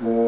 for